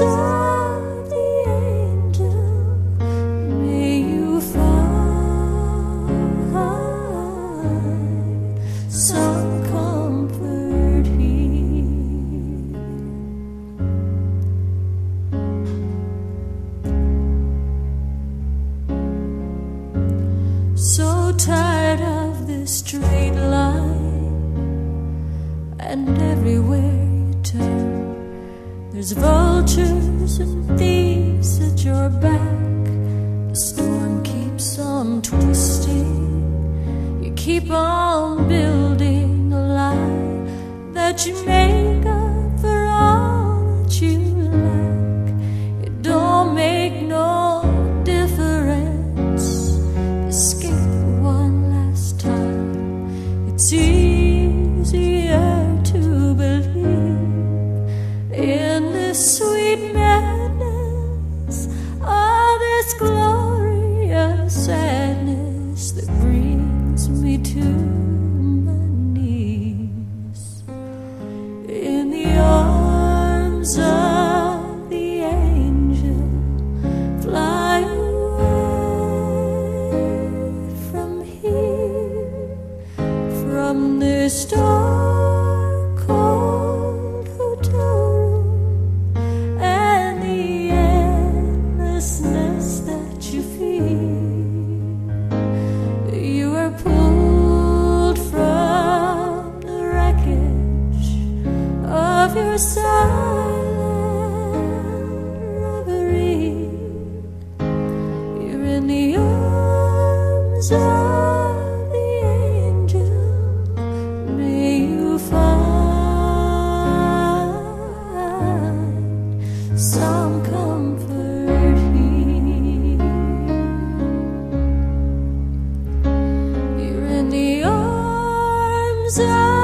May you fall so tired of this straight line, and everywhere you turn, there's vultures and thieves at your back. The storm keeps on twisting, you keep on building a lie that you make in the arms of the angel may you find some comfort here. In the arms of